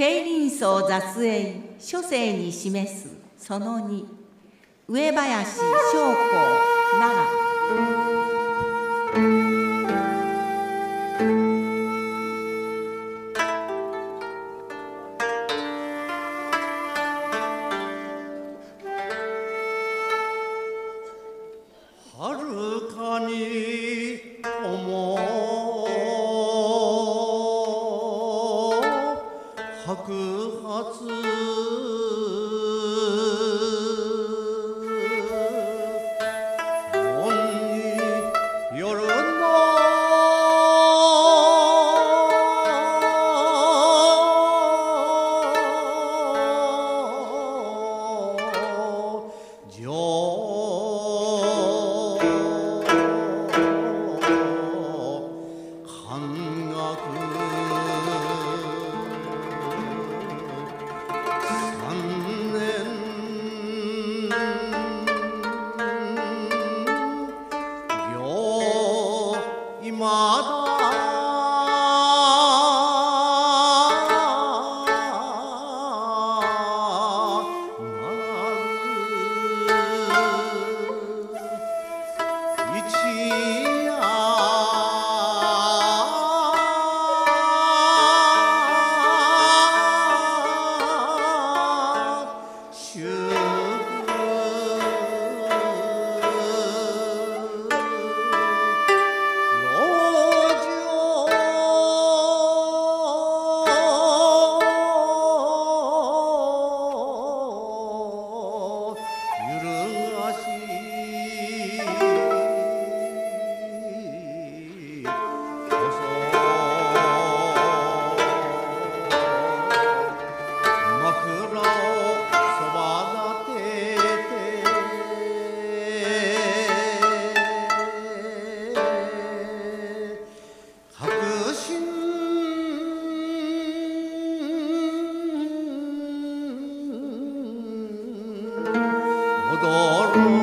競輪層雑縁諸生に示すその2上林将校奈良。白髪門に夜の漢学 see. doğru